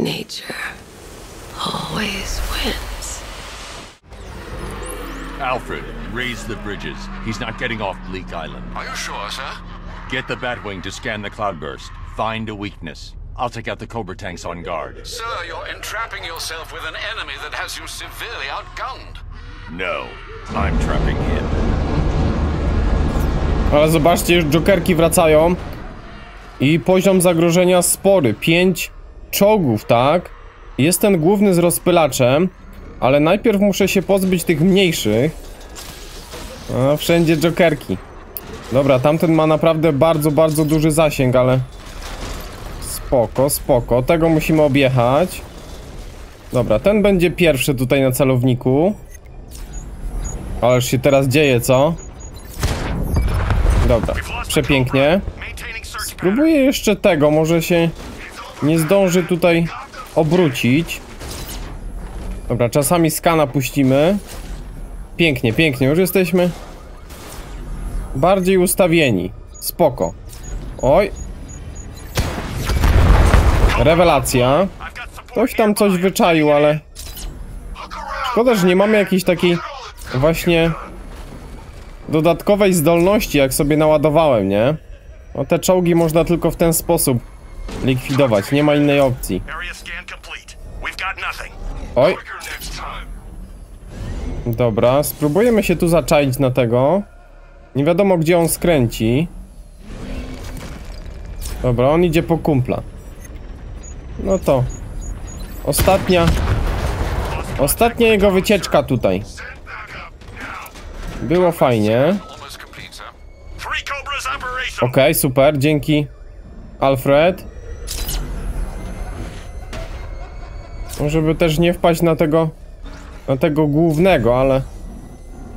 Nature always wins. Alfred, raise the bridges. He's not getting off Bleak Island. Are you sure, sir? Get the Batwing to scan the cloudburst. Find a weakness. I'll take out the Cobra tanks on guard. Sir, you're entrapping yourself with an enemy that has you severely outgunned. No, I'm trapping him. Ale zobaczcie, już jokerki wracają. I poziom zagrożenia spory. 5 czołgów, tak? Jest ten główny z rozpylaczem. Ale najpierw muszę się pozbyć tych mniejszych. A, wszędzie jokerki. Dobra, tamten ma naprawdę bardzo, bardzo duży zasięg, ale... Spoko, spoko. Tego musimy objechać. Dobra, ten będzie pierwszy tutaj na celowniku. Ależ się teraz dzieje, co? Dobra, przepięknie. Spróbuję jeszcze tego, może się nie zdąży tutaj obrócić. Dobra, czasami skana puścimy. Pięknie, pięknie, już jesteśmy bardziej ustawieni. Spoko. Oj. Rewelacja. Ktoś tam coś wyczaił, ale... Szkoda, że nie mamy jakiejś takiej właśnie dodatkowej zdolności, jak sobie naładowałem, nie? No te czołgi można tylko w ten sposób likwidować, nie ma innej opcji. Oj, dobra, spróbujemy się tu zaczaić na tego. Nie wiadomo gdzie on skręci. Dobra, on idzie po kumpla. No to ostatnia Ostatnia jego wycieczka tutaj. Było fajnie. Okej, super, dzięki Alfred. Żeby też nie wpaść na tego na tego głównego, ale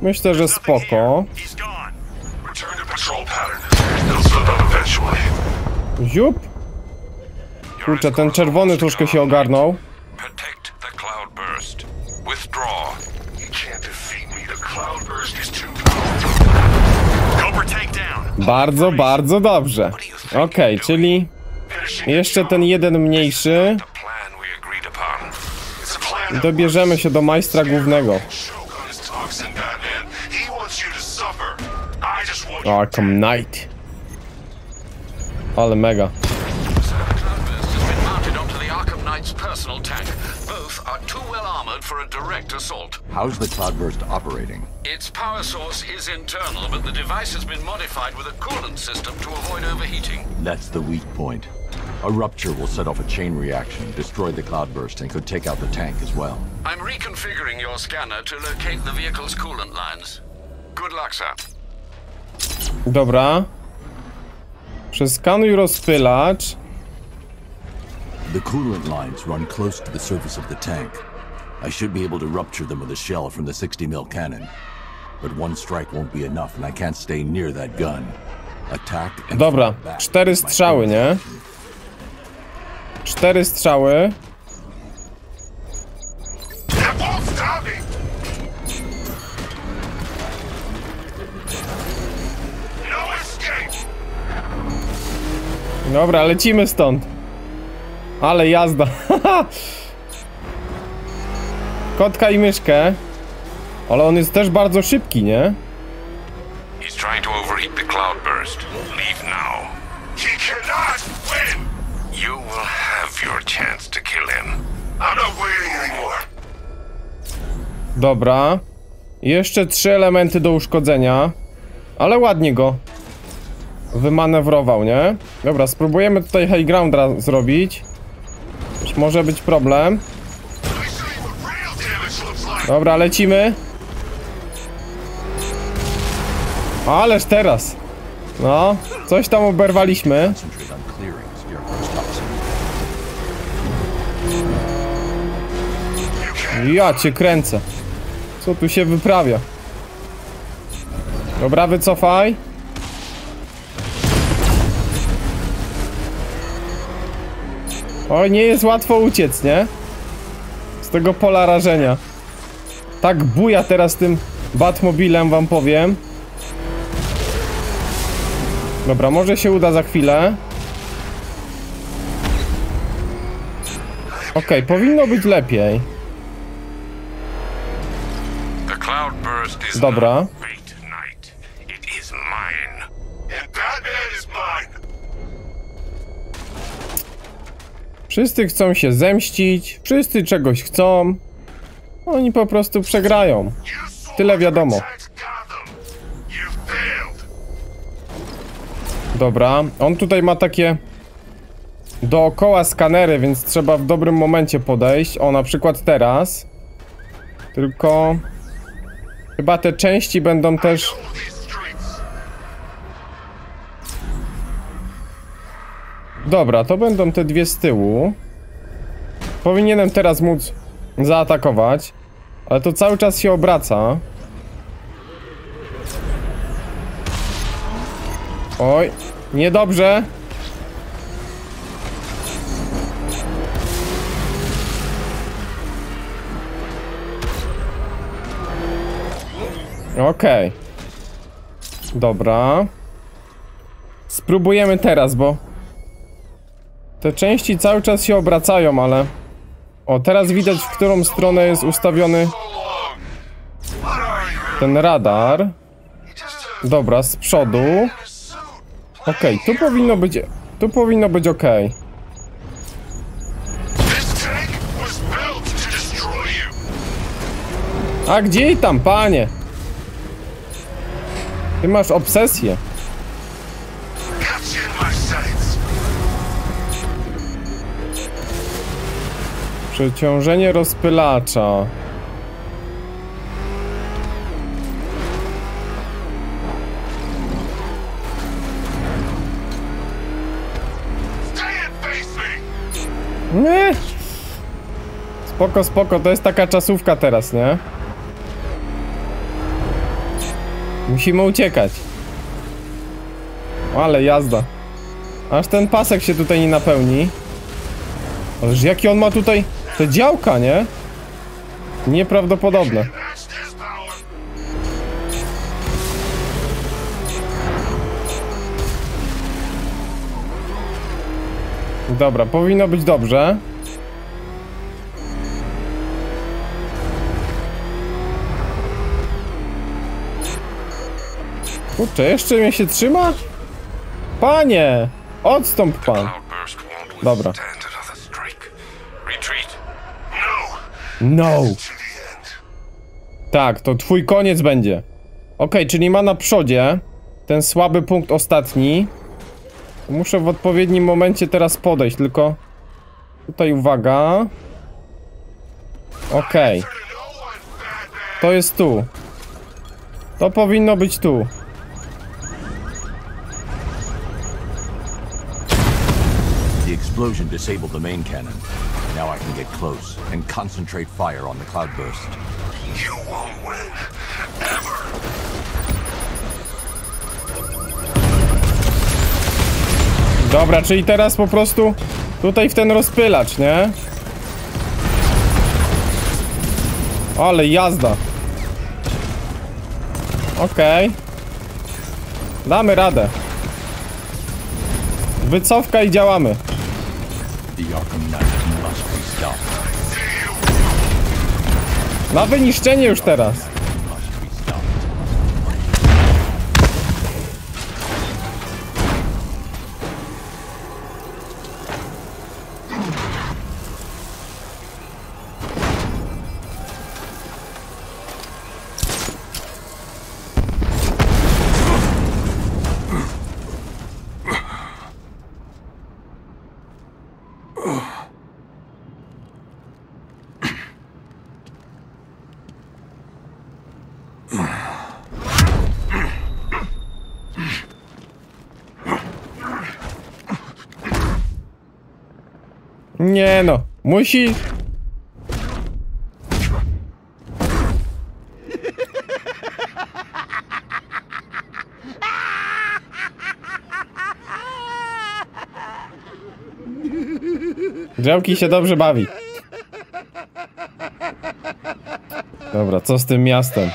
myślę, że spoko. Ziup! Kurczę, ten czerwony troszkę się ogarnął. Bardzo, bardzo dobrze. Okej, czyli Finishing jeszcze ten jeden mniejszy. Dobierzemy się do majstra głównego. Arkham Knight. Ale mega. For a direct assault. How's the cloudburst operating? Its power source is internal, but the device has been modified with a coolant system to avoid overheating. That's the weak point. A rupture will set off a chain reaction, destroy the cloudburst, and could take out the tank as well. I'm reconfiguring your scanner to locate the vehicle's coolant lines. Good luck, sir. Dobra. Przeskanuj rozpylacz. The coolant lines run close to the surface of the tank. I should be able to rupture them with a shell from the 60 mil cannon. But one strike won't be enough, and I can't stay near that gun. Attack and Dobra, fight back cztery strzały, nie? Cztery strzały. Dobra, lecimy stąd. Ale jazda. Kotka i myszkę. Ale on jest też bardzo szybki, nie? Dobra. Jeszcze trzy elementy do uszkodzenia. Ale ładnie go wymanewrował, nie? Dobra, spróbujemy tutaj high grounda zrobić. Już może być problem. Dobra, lecimy. Ależ teraz. No, coś tam oberwaliśmy. Ja cię kręcę. Co tu się wyprawia? Dobra, wycofaj. Oj, nie jest łatwo uciec, nie? Z tego pola rażenia. Tak buja teraz tym Batmobilem, wam powiem. Dobra, może się uda za chwilę. Okej, powinno być lepiej. Mine. Wszyscy chcą się zemścić, wszyscy czegoś chcą. Oni po prostu przegrają. Tyle wiadomo. Dobra, on tutaj ma takie dookoła skanery, więc trzeba w dobrym momencie podejść. O, na przykład teraz. Tylko chyba te części będą też. Dobra, to będą te dwie z tyłu. Powinienem teraz móc zaatakować, ale to cały czas się obraca. Oj, niedobrze. Okej. Dobra. Spróbujemy teraz, bo te części cały czas się obracają, ale... O, teraz widać, w którą stronę jest ustawiony ten radar. Dobra, z przodu. Okej, tu powinno być... Tu powinno być you. A gdzie tam, panie? Ty masz obsesję. Przeciążenie rozpylacza. Nie. Spoko, spoko, to jest taka czasówka teraz, nie? Musimy uciekać. Ale jazda. Aż ten pasek się tutaj nie napełni. Ależ jaki on ma tutaj te działka, nie? Nieprawdopodobne. Dobra, powinno być dobrze. Kurczę, jeszcze mnie się trzyma? Panie! Odstąp pan. Dobra. No. No! Tak, to twój koniec będzie. Okej, czyli ma na przodzie ten słaby punkt ostatni. Muszę w odpowiednim momencie teraz podejść, tylko tutaj uwaga. Okej, To no to jest tu. To powinno być tu. Explosion disabled the main cannon. Now I can get close and concentrate fire on the cloudburst. You won't win. Ever. Dobra, czyli teraz po prostu tutaj w ten rozpylacz, nie? Ale jazda. Okej. Damy radę. Wycofka i działamy. Na wyniszczenie już teraz. Nie no. Musi... Działki się dobrze bawi. Dobra, co z tym miastem?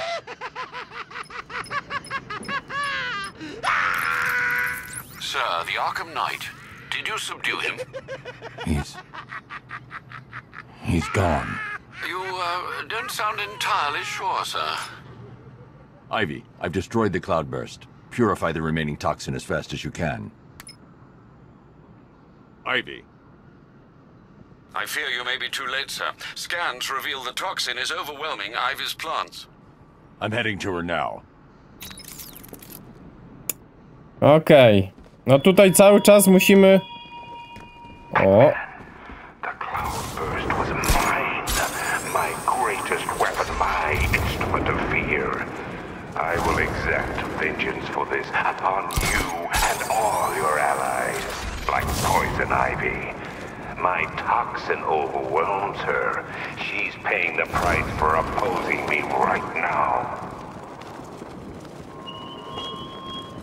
Ivy, I've destroyed the cloudburst. Purify the remaining toxin as fast as you can. Ivy. I fear you may be too late, sir. Scans reveal the toxin is overwhelming Ivy's plants. I'm heading to her now. Okej. No tutaj cały czas musimy... O, The cloudburst was mine. My greatest weapon, my instrument of fear. I will exact vengeance for this upon you and all your allies. Like poison ivy. My toxin overwhelms her. She's paying the price for opposing me right now.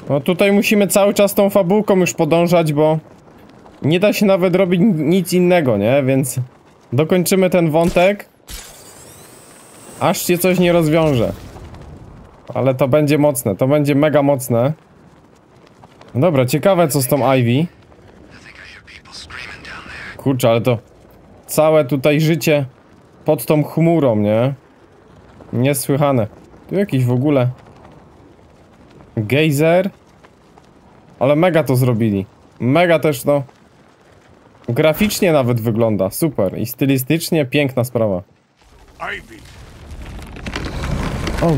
no tutaj musimy cały czas tą fabułką już podążać, bo... Nie da się nawet robić nic innego, nie? Więc... Dokończymy ten wątek. Aż się coś nie rozwiąże. Ale to będzie mocne, to będzie mega mocne. Dobra, ciekawe co z tą Ivy. Kurczę, ale to całe tutaj życie pod tą chmurą, nie? Niesłychane. Tu jakiś w ogóle gejzer. Ale mega to zrobili. Mega też no graficznie nawet wygląda. Super. I stylistycznie piękna sprawa. Ivy. O,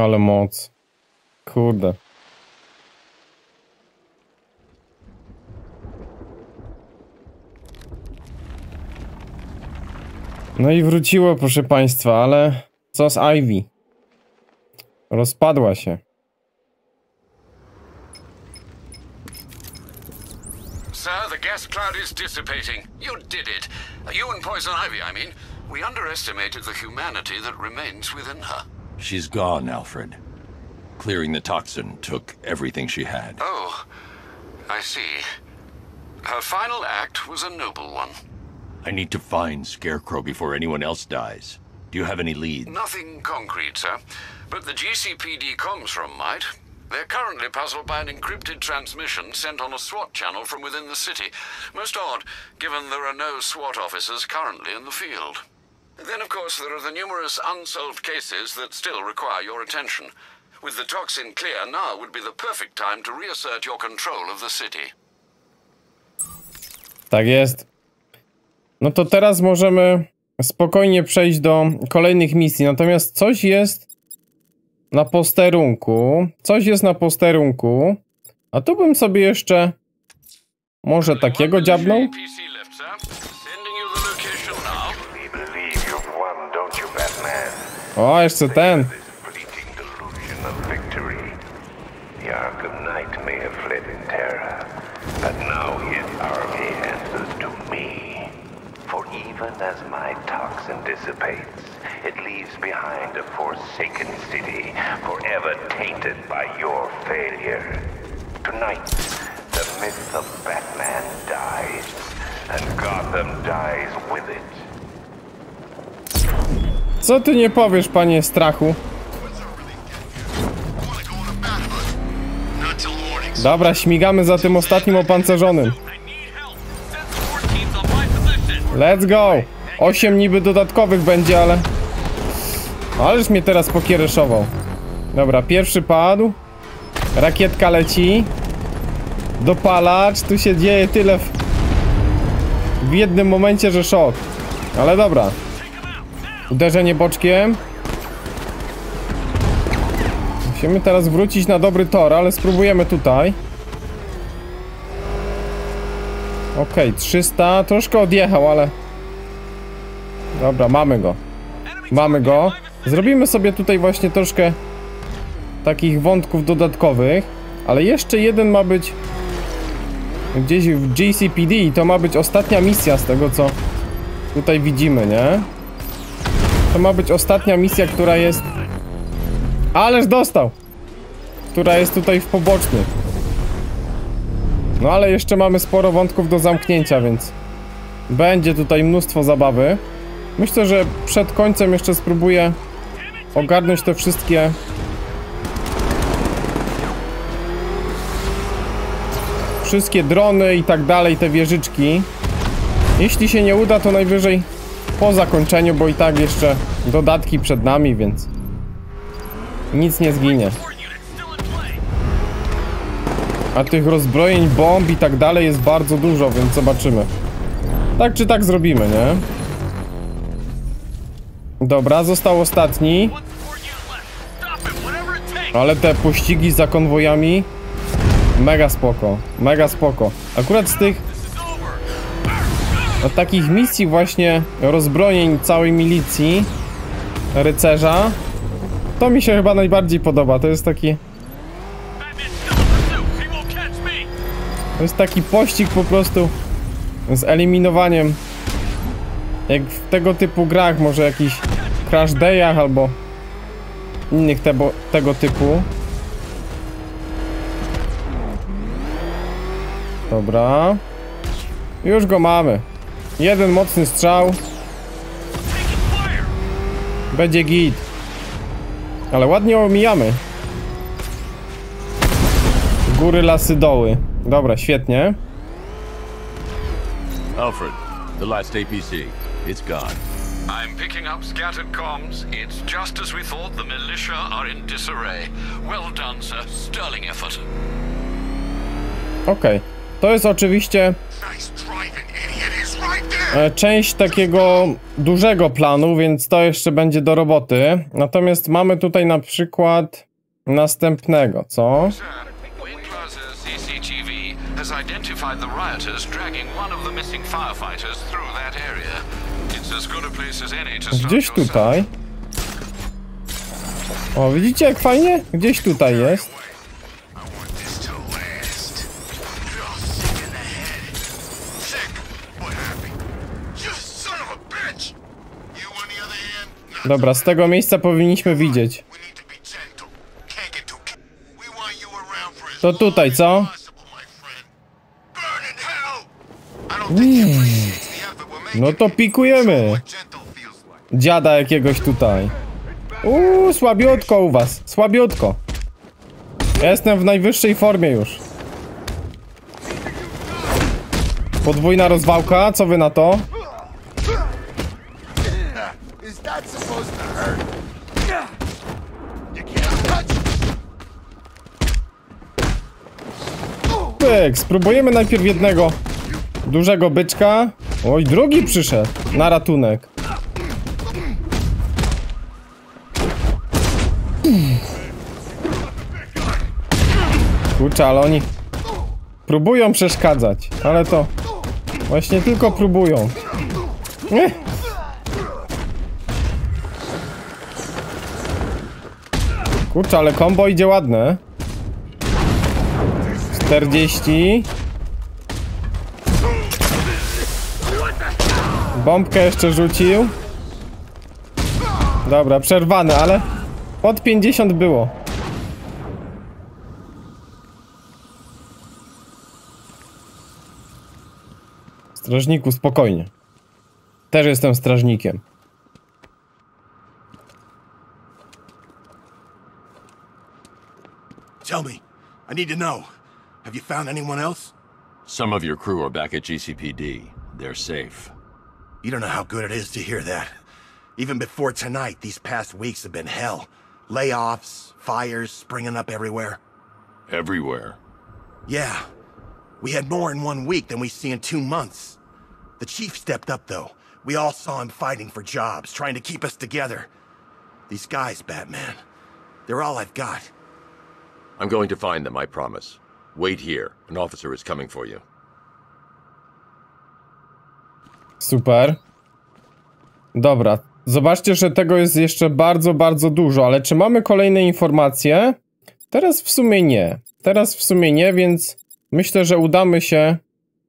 ale moc. Kurde. No i wróciło, proszę państwa, ale co z Ivy? Rozpadła się. Sir, the gas cloud is dissipating. You did it. You and Poison Ivy, I mean. We underestimated the humanity that remains within her. She's gone, Alfred. Clearing the toxin took everything she had. Oh, I see. Her final act was a noble one. I need to find Scarecrow before anyone else dies. Do you have any leads? Nothing concrete, sir. But the GCPD comms room might. They're currently puzzled by an encrypted transmission sent on a SWAT channel from within the city. Most odd, given there are no SWAT officers currently in the field. Then, of course, there are the numerous unsolved cases that still require your attention. With the toxin clear, now would be the perfect time to reassert your control of the city. Tak jest. No to teraz możemy spokojnie przejść do kolejnych misji. Natomiast coś jest na posterunku. Coś jest na posterunku. A tu bym sobie jeszcze może takiego dziabnął? As my toxin dissipates, it leaves behind a forsaken city, forever tainted by your failure. Tonight, the myth of Batman dies, and Gotham dies with it. Co ty nie powiesz, panie strachu? Dobra, śmigamy za tym ostatnim opancerzonym. Let's go! 8 niby dodatkowych będzie, ale... Ależ mnie teraz pokiereszował. Dobra, pierwszy padł. Rakietka leci. Dopalacz, tu się dzieje tyle w... w jednym momencie, że szok. Ale dobra. Uderzenie boczkiem. Musimy teraz wrócić na dobry tor, ale spróbujemy tutaj. Okej, 300. Troszkę odjechał, ale... Dobra, mamy go. Mamy go. Zrobimy sobie tutaj właśnie troszkę takich wątków dodatkowych, ale jeszcze jeden ma być gdzieś w GCPD i to ma być ostatnia misja z tego co tutaj widzimy, nie? To ma być ostatnia misja, która jest... Ależ dostał! Która jest tutaj w pobocznych. No ale jeszcze mamy sporo wątków do zamknięcia, więc będzie tutaj mnóstwo zabawy. Myślę, że przed końcem jeszcze spróbuję ogarnąć te wszystkie wszystkie drony i tak dalej, te wieżyczki. Jeśli się nie uda, to najwyżej po zakończeniu, bo i tak jeszcze dodatki przed nami, więc nic nie zginie. A tych rozbrojeń, bomb i tak dalej jest bardzo dużo, więc zobaczymy. Tak czy tak zrobimy, nie? Dobra, został ostatni. Ale te pościgi za konwojami Mega spoko, mega spoko Akurat z tych. Takich misji właśnie rozbrojeń całej milicji rycerza to mi się chyba najbardziej podoba, to jest taki to jest taki pościg po prostu z eliminowaniem jak w tego typu grach, może jakiś Crash Dayach albo innych tego, tego typu. Dobra. Już go mamy Jeden mocny strzał. Będzie git Ale ładnie omijamy Góry, lasy, doły Dobra, świetnie Alfred, the last APC. It's gone. I'm picking up scattered comms. It's just as we thought. The militia are in disarray. Well done, sir. Sterling effort. Okej To jest oczywiście Nice driving, część takiego dużego planu, więc to jeszcze będzie do roboty. Natomiast mamy tutaj na przykład następnego, co? Sir, Wind Plaza's CCTV has identified the rioters dragging one of the missing firefighters through that area. It's as good a place as any to start Gdzieś tutaj. O, widzicie jak fajnie? Gdzieś tutaj jest. Dobra, z tego miejsca powinniśmy widzieć. To tutaj, co? No to pikujemy. Dziada jakiegoś tutaj. Uuu, słabiutko u was. Słabiutko. Jestem w najwyższej formie już. Podwójna rozwałka, co wy na to? Is that supposed to hurt? You can't touch. Pyk, spróbujemy najpierw jednego dużego byczka. Oj, drugi przyszedł na ratunek. Kurczę, ale oni próbują przeszkadzać, ale to właśnie tylko próbują. Kurczę, ale kombo idzie ładne. 40 Bombkę jeszcze rzucił. Dobra, przerwane, ale Pod 50 było. Strażniku, spokojnie. Też jestem strażnikiem Tell me. I need to know. Have you found anyone else? Some of your crew are back at GCPD. They're safe. You don't know how good it is to hear that. Even before tonight, these past weeks have been hell. Layoffs, fires springing up everywhere. Everywhere. Yeah. We had more in one week than we see in two months. The chief stepped up, though. We all saw him fighting for jobs, trying to keep us together. These guys, Batman, they're all I've got. I'm going to find them, I promise. Wait here. An officer is coming for you. Super. Dobra. Zobaczcie, że tego jest jeszcze bardzo, bardzo dużo, ale czy mamy kolejne informacje? Teraz w sumie nie. Teraz w sumie nie, więc myślę, że udamy się.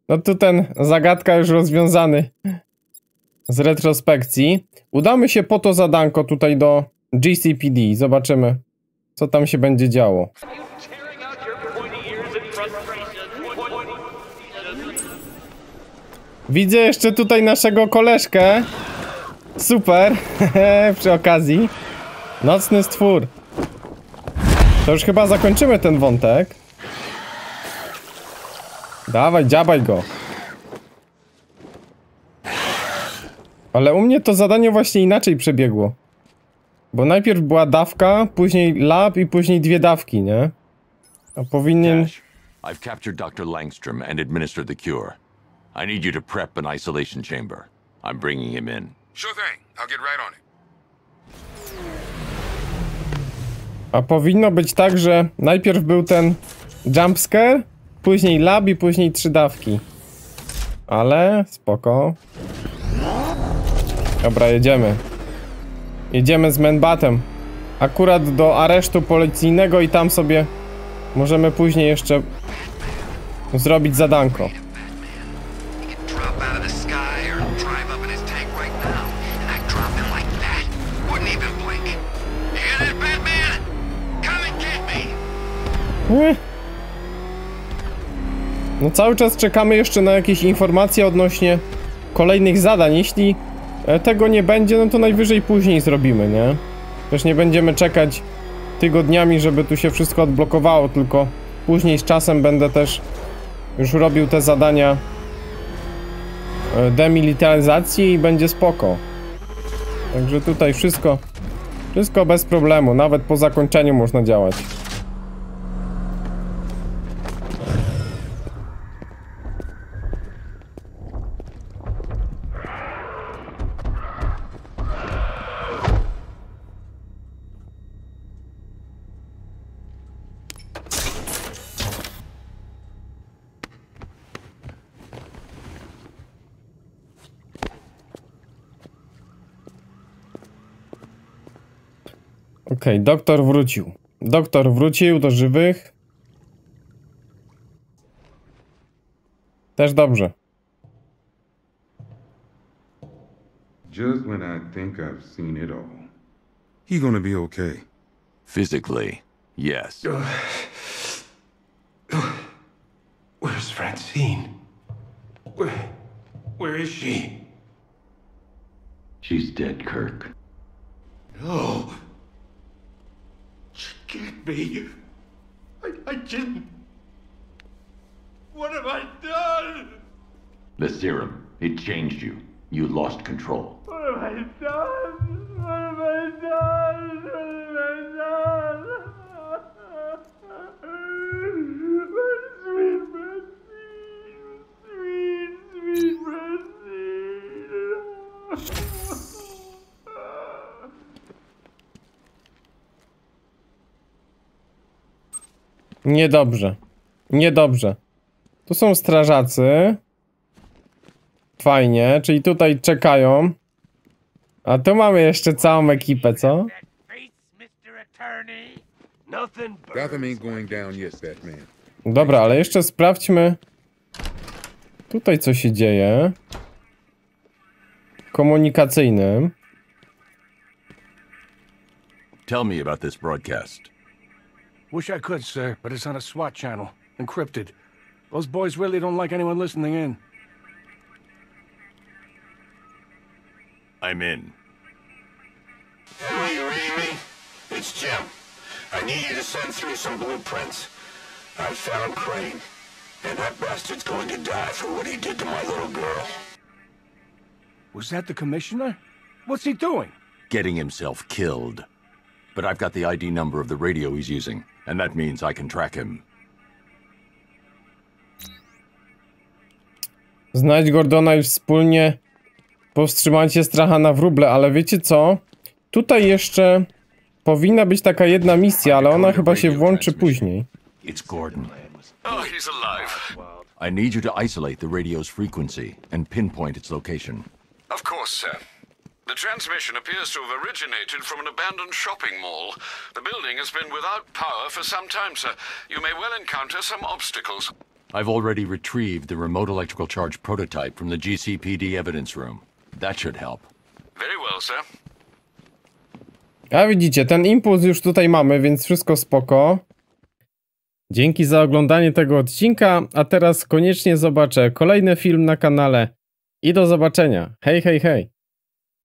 No tu ten zagadka już rozwiązany z retrospekcji. Udamy się po to zadanko tutaj do GCPD. Zobaczymy, co tam się będzie działo. Widzę jeszcze tutaj naszego koleżkę. Super. Przy okazji. Nocny stwór. To już chyba zakończymy ten wątek. Dawaj, dziabaj go. Ale u mnie to zadanie właśnie inaczej przebiegło. Bo najpierw była dawka, później lab i później dwie dawki, nie? A powinien... Dash, I've captured Dr. Langstrom and administered the cure. I need you to prep an isolation chamber. I'm bringing him in. Sure thing. I'll get right on it. A powinno być tak, że najpierw był ten jumpscare, później lab i później trzy dawki. Ale spoko. Dobra, jedziemy. Jedziemy z Menbatem. Akurat do aresztu policyjnego i tam sobie możemy później jeszcze zrobić zadanko. Eh. No cały czas czekamy jeszcze na jakieś informacje odnośnie kolejnych zadań. Jeśli tego nie będzie, no to najwyżej później zrobimy, nie? Też nie będziemy czekać tygodniami, żeby tu się wszystko odblokowało, tylko później z czasem będę też już robił te zadania e, demilitaryzacji i będzie spoko. Także tutaj wszystko, wszystko bez problemu, nawet po zakończeniu można działać. Okej, doktor wrócił. Doktor wrócił do żywych. Też dobrze. Just when I think I've seen it all. He gonna be okay. Physically, yes. Where's Francine? Where, where is she? She's dead, Kirk. No. Can't be. I, I didn't. What have I done? The serum, it changed you. You lost control. What have I done? Niedobrze. Niedobrze. Tu są strażacy. Fajnie, czyli tutaj czekają. A tu mamy jeszcze całą ekipę, co? Dobra, ale jeszcze sprawdźmy. Tutaj co się dzieje. Komunikacyjnym. Tell me about this broadcast. Wish I could, sir, but it's on a SWAT channel, encrypted. Those boys really don't like anyone listening in. I'm in. Are you reading me? It's Jim. I need you to send through some blueprints. I found Crane, and that bastard's going to die for what he did to my little girl. Was that the commissioner? What's he doing? Getting himself killed. But I've got the ID number of the radio he's using, and that means I can track him. Znajdź Gordona i wspólnie powstrzymajcie stracha na wróble, ale wiecie co? Tutaj jeszcze powinna być taka jedna misja, ale ona chyba się włączy później. It's Gordon. Oh, he's alive. I need you to isolate the radio's frequency and pinpoint its location. Of course, sir. The transmission appears to have originated from an abandoned shopping mall. The building has been without power for some time, sir. You may well encounter some obstacles. I've already retrieved the remote electrical charge prototype from the GCPD evidence room. That should help. Very well, sir. A widzicie, ten impuls już tutaj mamy, więc wszystko spoko. Dzięki za oglądanie tego odcinka, a teraz koniecznie zobaczę kolejny film na kanale. I do zobaczenia. Hej, hej, hej.